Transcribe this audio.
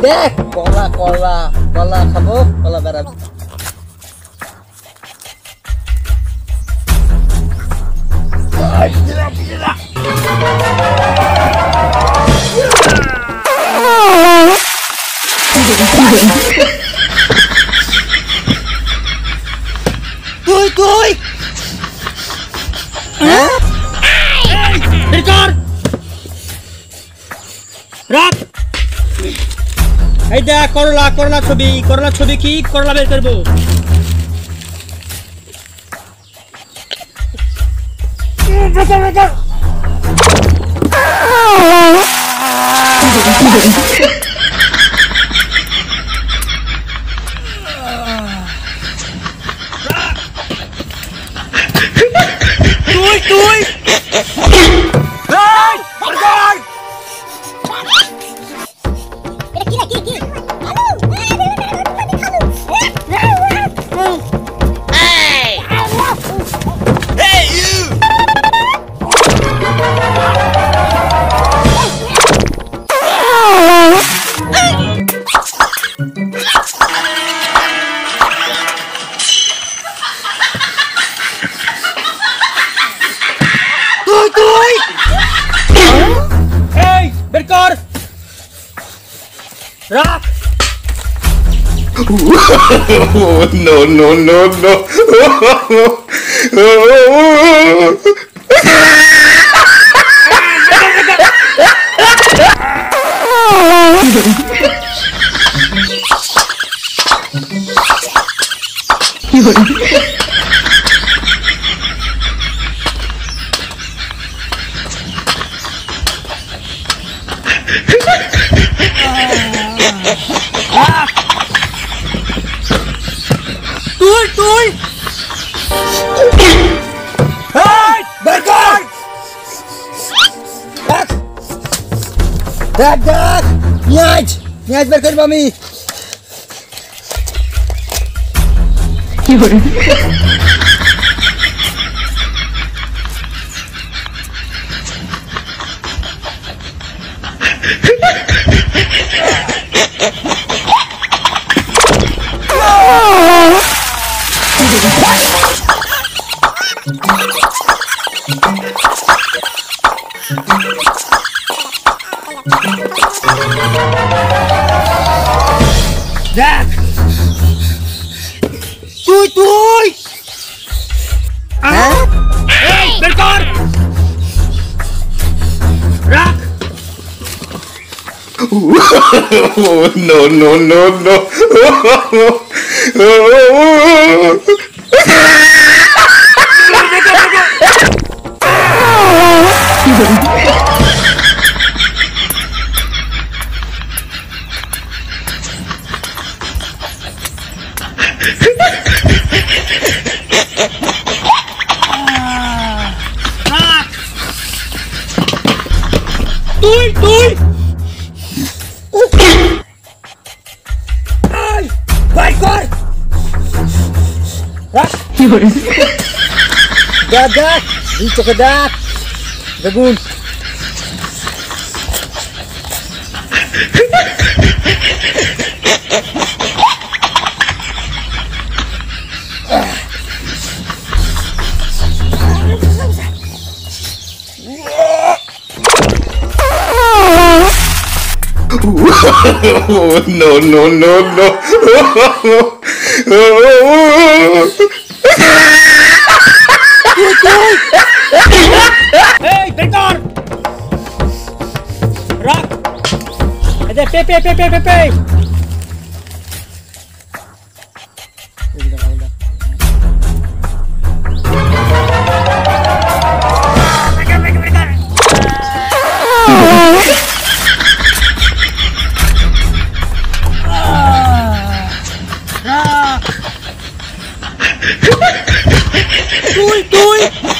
দেখ কলা কলা কলা খাবো কলা বেড়াবো তুই দেখ করলা করলা ছবি করলা ছবি কি? করলা বের করব। তুই তুই। No, no, no, no. তুই দেখ দেখ পেঁয়াজ পেঁয়াজ বের করবো আমি দেখ Oh, no, no, no, no. Yours. Dadak! Dito ka, Dak! Dagun! no, no, no, no. Hey, big on! Rock! Hey, pay, pay! Cui, cui